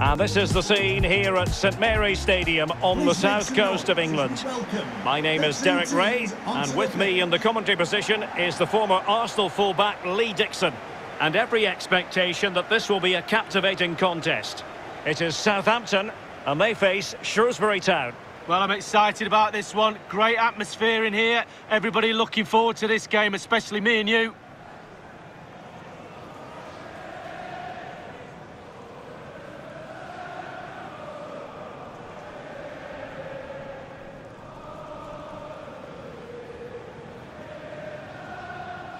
And this is the scene here at St Mary's Stadium on the south coast of England. My name is Derek Rae, and with me in the commentary position is the former Arsenal fullback Lee Dixon. And every expectation that this will be a captivating contest. It is Southampton, and they face Shrewsbury Town. Well, I'm excited about this one. Great atmosphere in here. Everybody looking forward to this game, especially me and you.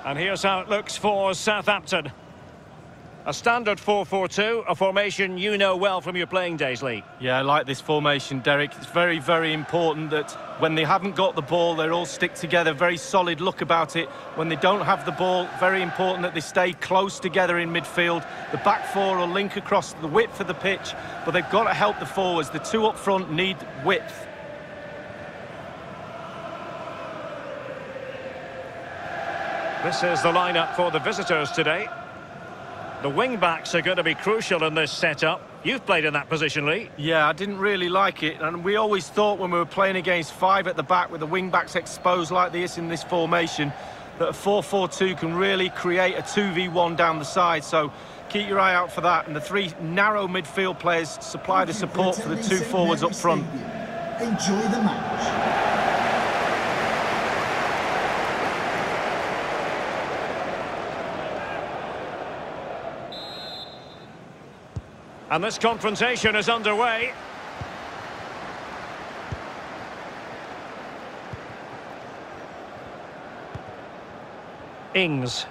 And here's how it looks for Southampton. A standard 4-4-2, a formation you know well from your playing days, Lee. Yeah, I like this formation, Derek. It's very, very important that when they haven't got the ball, they all stick together. Very solid look about it. When they don't have the ball, very important that they stay close together in midfield. The back four will link across the width of the pitch, but they've got to help the forwards. The two up front need width. This is the lineup for the visitors today. The wing-backs are going to be crucial in this setup. You've played in that position, Lee. Yeah, I didn't really like it, and we always thought when we were playing against five at the back with the wing-backs exposed like this in this formation, that a 4-4-2 can really create a 2v1 down the side, so keep your eye out for that. And the three narrow midfield players supply the support for the two forwards up front. Enjoy the match. And this confrontation is underway. Ings.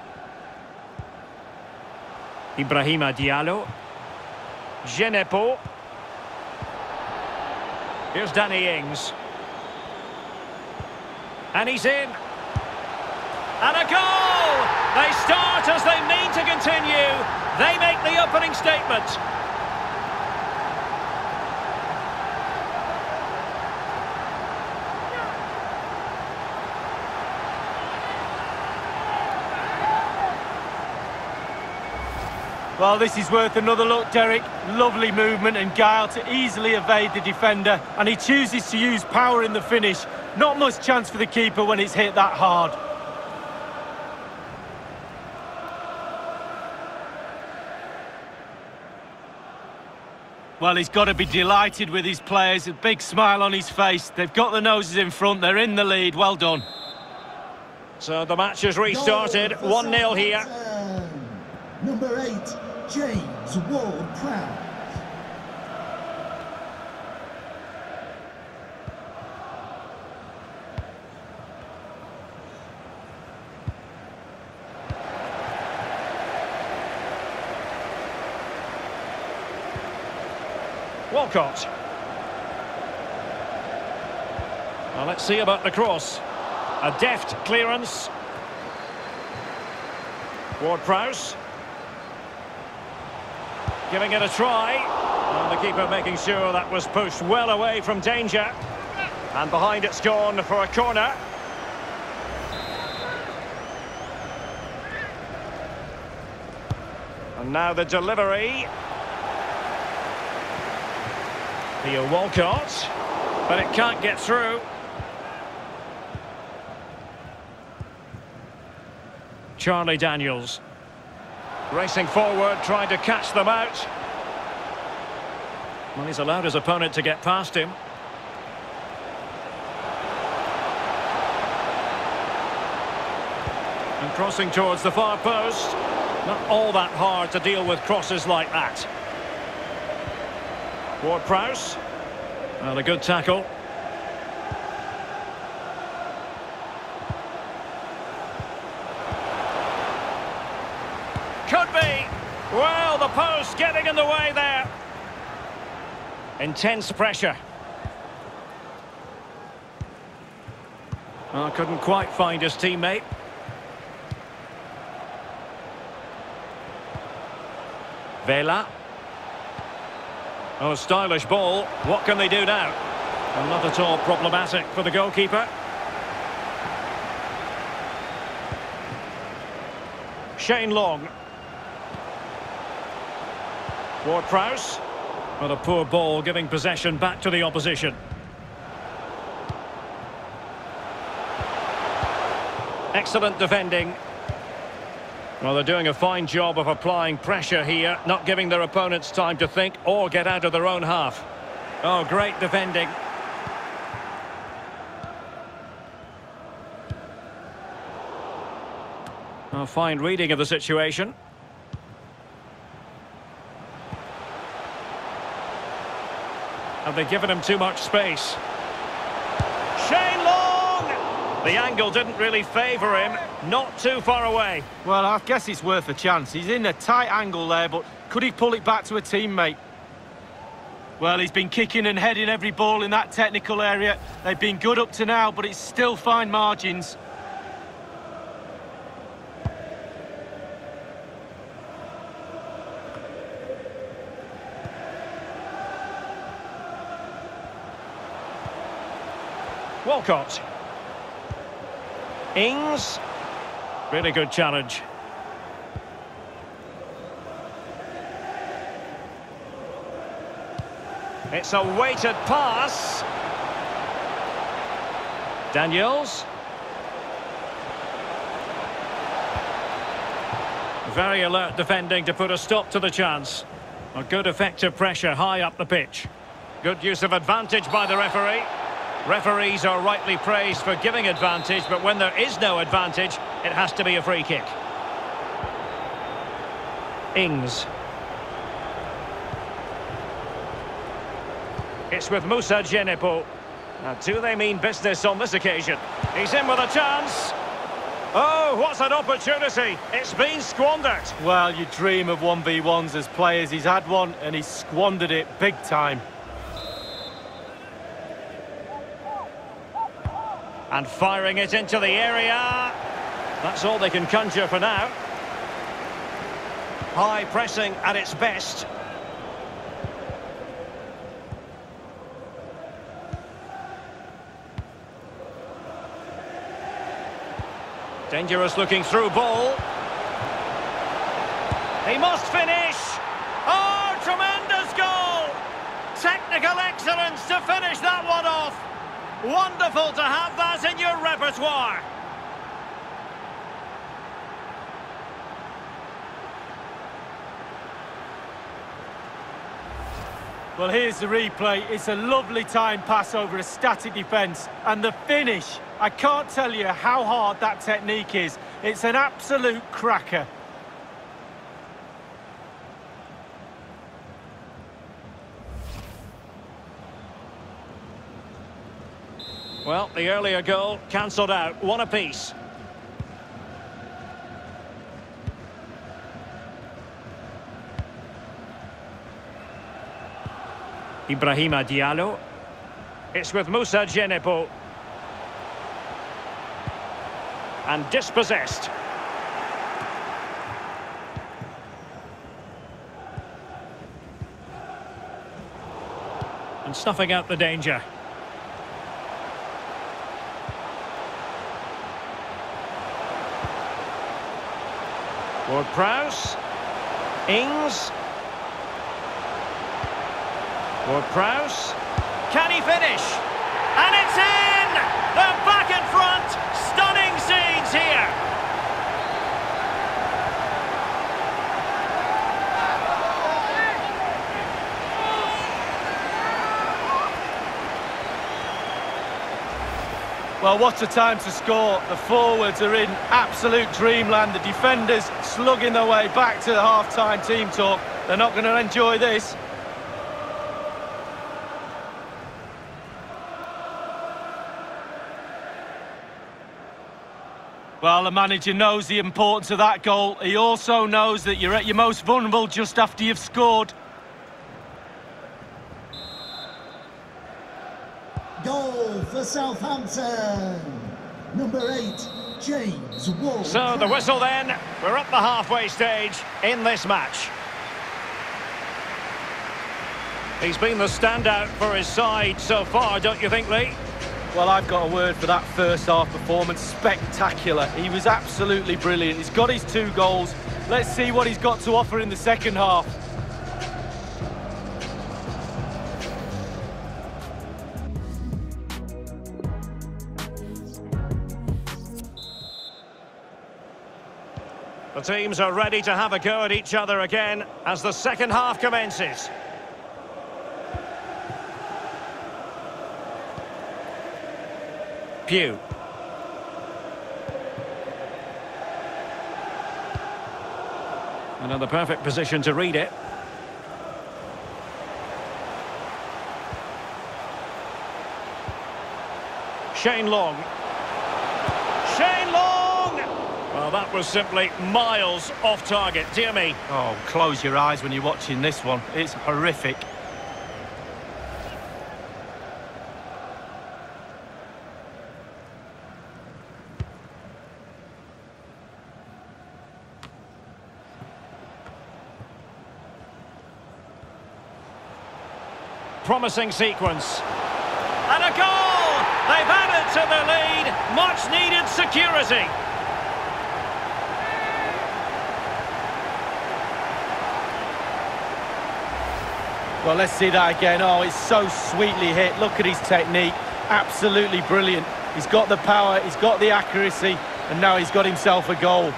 Ibrahima Diallo. Djenepo. Here's Danny Ings. And he's in. And a goal! They start as they mean to continue. They make the opening statement. Well, this is worth another look, Derek. Lovely movement and guile to easily evade the defender. And he chooses to use power in the finish. Not much chance for the keeper when it's hit that hard. Well, he's got to be delighted with his players. A big smile on his face. They've got the noses in front. They're in the lead. Well done. So the match has restarted. 1-0 here. Number eight, James Ward-Prowse. Walcott. Well, let's see about the cross. A deft clearance. Ward-Prowse. Giving it a try. And the keeper making sure that was pushed well away from danger. And behind it's gone for a corner. And now the delivery. Theo Walcott. But it can't get through. Charlie Daniels. Racing forward, trying to catch them out. Well, he's allowed his opponent to get past him. And crossing towards the far post. Not all that hard to deal with crosses like that. Ward-Prowse. Well, a good tackle. Could be. Well, the post getting in the way there. Intense pressure. Oh, couldn't quite find his teammate. Vela. Oh, stylish ball. What can they do now? Well, not at all problematic for the goalkeeper. Shane Long. Ward-Prowse. But a poor ball giving possession back to the opposition. Excellent defending. Well, they're doing a fine job of applying pressure here, not giving their opponents time to think or get out of their own half. Oh, great defending. A fine reading of the situation. Have they given him too much space? Shane Long! The angle didn't really favour him. Not too far away. Well, I guess it's worth a chance. He's in a tight angle there, but could he pull it back to a teammate? Well, he's been kicking and heading every ball in that technical area. They've been good up to now, but it's still fine margins. Walcott. Ings. Really good challenge. It's a weighted pass. Daniels. Very alert defending to put a stop to the chance. A good effective pressure high up the pitch. Good use of advantage by the referee. Referees are rightly praised for giving advantage, but when there is no advantage, it has to be a free kick. Ings. It's with Moussa Djenepo. Now, do they mean business on this occasion? He's in with a chance. Oh, what's an opportunity? It's been squandered. Well, you dream of 1v1s as players. He's had one and he's squandered it big time. And firing it into the area. That's all they can conjure for now. High pressing at its best. Dangerous looking through ball. He must finish. Oh, tremendous goal! Technical excellence to finish that one off. Wonderful to have that in your repertoire. Well, here's the replay. It's a lovely time pass over a static defence. And the finish, I can't tell you how hard that technique is. It's an absolute cracker. Well, the earlier goal cancelled out. One apiece. Ibrahima Diallo. It's with Moussa Djenepo. And dispossessed. And snuffing out the danger. Ward-Prowse. Ings. Ward-Prowse. Can he finish? And it's in! They're back in front! Stunning scenes here! Well, what a time to score. The forwards are in absolute dreamland. The defenders slugging their way back to the half-time team talk. They're not going to enjoy this. Well, the manager knows the importance of that goal. He also knows that you're at your most vulnerable just after you've scored. Goal for Southampton. Number eight, James Ward. So the whistle then, we're up the halfway stage in this match. He's been the standout for his side so far, don't you think, Lee? Well, I've got a word for that first half performance. Spectacular. He was absolutely brilliant. He's got his two goals. Let's see what he's got to offer in the second half. Teams are ready to have a go at each other again as the second half commences. Pugh. Another perfect position to read it. Shane Long. Shane Long! Well, that was simply miles off target, dear me. Oh, close your eyes when you're watching this one. It's horrific. Promising sequence. And a goal! They've added to the lead. Much needed security. Well, let's see that again. Oh, it's so sweetly hit. Look at his technique. Absolutely brilliant. He's got the power, he's got the accuracy, and now he's got himself a goal.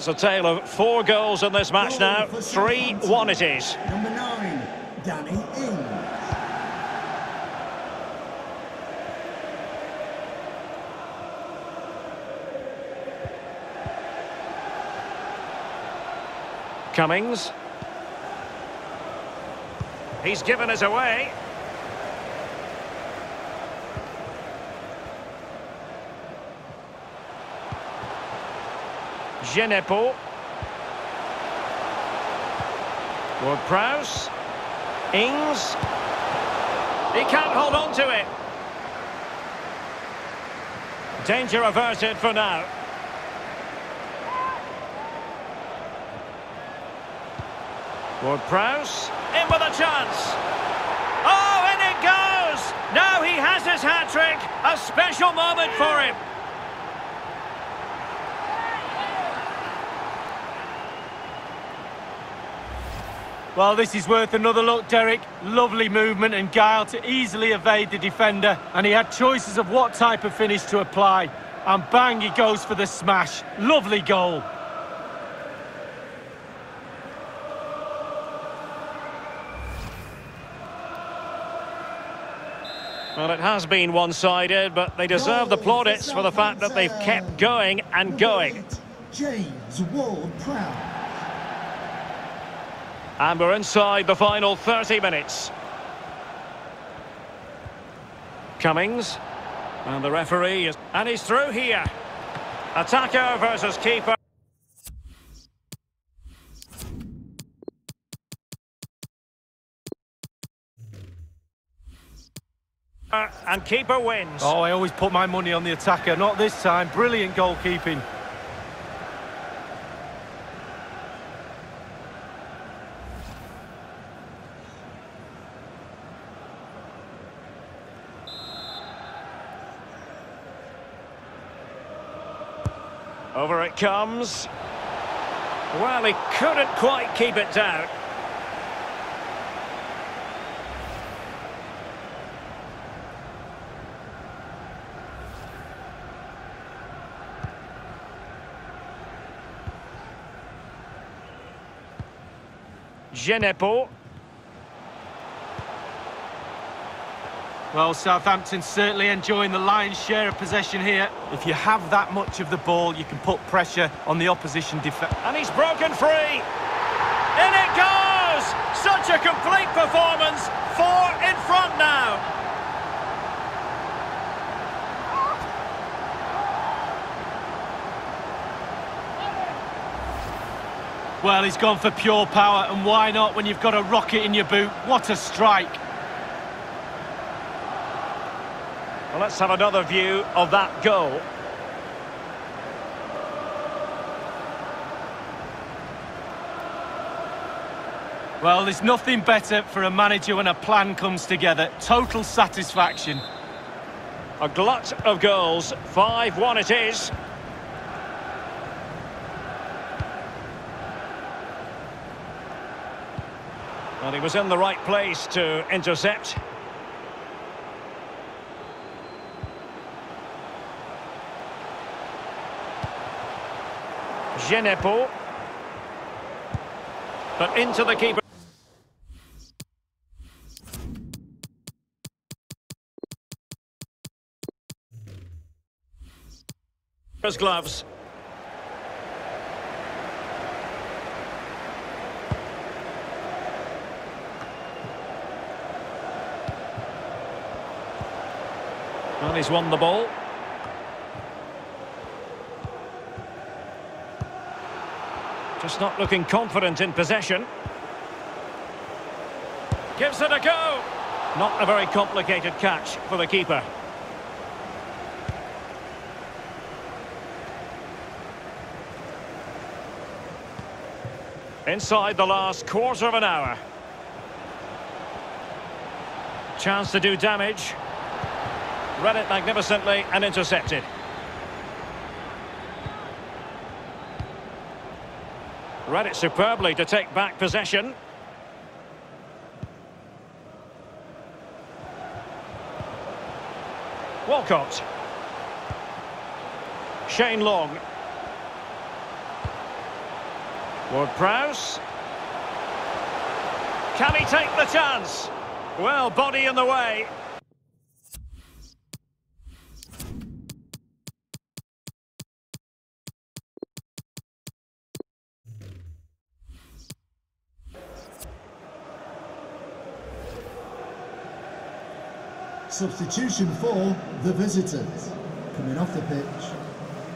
It's a tale of four goals in this match now. 3-1 it is. Number nine, Danny Ings. Cummings. He's given us away. Djenepo. Ward-Prowse. Ings. He can't hold on to it. Danger averted for now. Ward-Prowse. In with a chance. Oh, in it goes! Now he has his hat-trick. A special moment for him. Well, this is worth another look, Derek. Lovely movement and guile to easily evade the defender. And he had choices of what type of finish to apply. And bang, he goes for the smash. Lovely goal. Well, it has been one-sided, but they deserve the plaudits for the fact that they've kept going and going. James Ward-Prowse. And we're inside the final 30 minutes. Cummings. And the referee is... And he's through here. Attacker versus keeper. And keeper wins. Oh, I always put my money on the attacker. Not this time. Brilliant goalkeeping. Over it comes. Well, he couldn't quite keep it down. Djenepo. Well, Southampton certainly enjoying the lion's share of possession here. If you have that much of the ball, you can put pressure on the opposition defence. And he's broken free. In it goes! Such a complete performance. Four in front now. Well, he's gone for pure power, and why not when you've got a rocket in your boot? What a strike! Let's have another view of that goal. Well, there's nothing better for a manager when a plan comes together. Total satisfaction. A glut of goals. 5-1 it is. And he was in the right place to intercept. Djenepo. But into the keeper. His gloves. Well, he's won the ball. Not looking confident in possession. Gives it a go. Not a very complicated catch for the keeper. Inside the last quarter of an hour. Chance to do damage. Read it magnificently and intercepted. Read it superbly to take back possession. Walcott. Shane Long. Ward-Prowse. Can he take the chance? Well, body in the way. Substitution for the visitors. Coming off the pitch,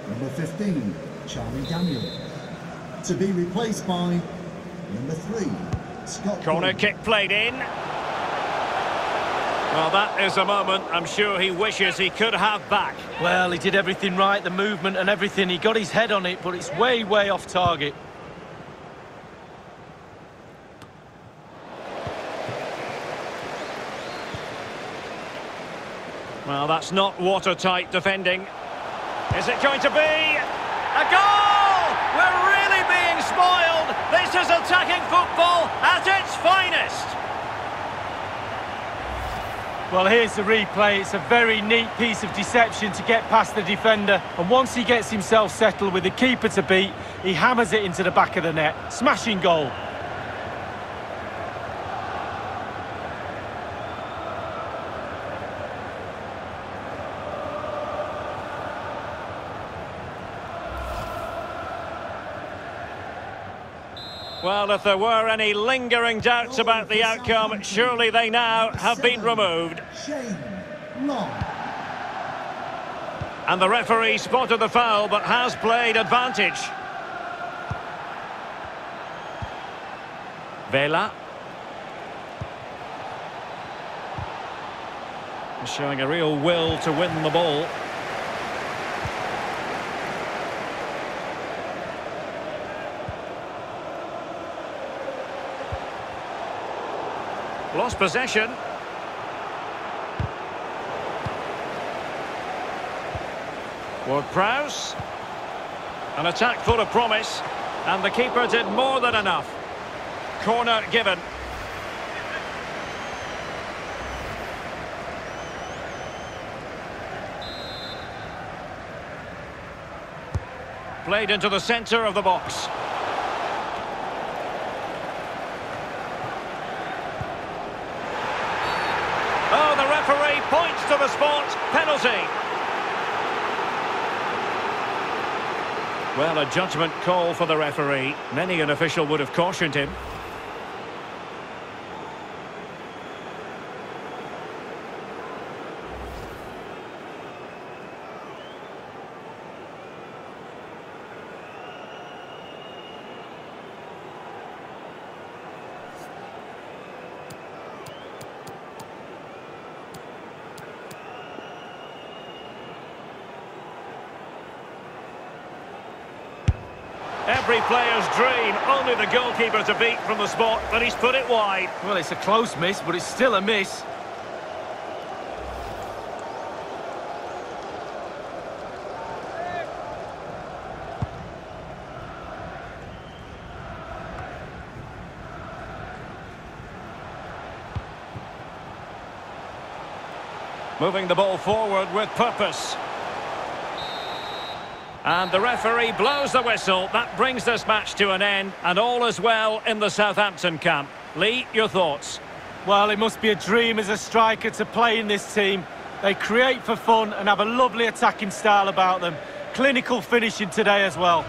number 15, Charlie Daniel. To be replaced by number 3, Scott Corner Poole. kick played in. Well, that is a moment I'm sure he wishes he could have back. Well, he did everything right, the movement and everything. He got his head on it, but it's way, way off target. Well, that's not watertight defending. Is it going to be a goal? We're really being spoiled. This is attacking football at its finest. Well, here's the replay. It's a very neat piece of deception to get past the defender. And once he gets himself settled with the keeper to beat, he hammers it into the back of the net. Smashing goal. Well, if there were any lingering doubts about the outcome, surely they now have been removed. And the referee spotted the foul, but has played advantage. Vela. Showing a real will to win the ball. Lost possession. Ward-Prowse. An attack full of promise. And the keeper did more than enough. Corner given. Played into the centre of the box. Oh, the referee points to the spot. Penalty. Well, a judgment call for the referee. Many an official would have cautioned him. Every player's dream, only the goalkeeper to beat from the spot, but he's put it wide. Well, it's a close miss, but it's still a miss. Moving the ball forward with purpose. And the referee blows the whistle. That brings this match to an end. And all is well in the Southampton camp. Lee, your thoughts? Well, it must be a dream as a striker to play in this team. They create for fun and have a lovely attacking style about them. Clinical finishing today as well.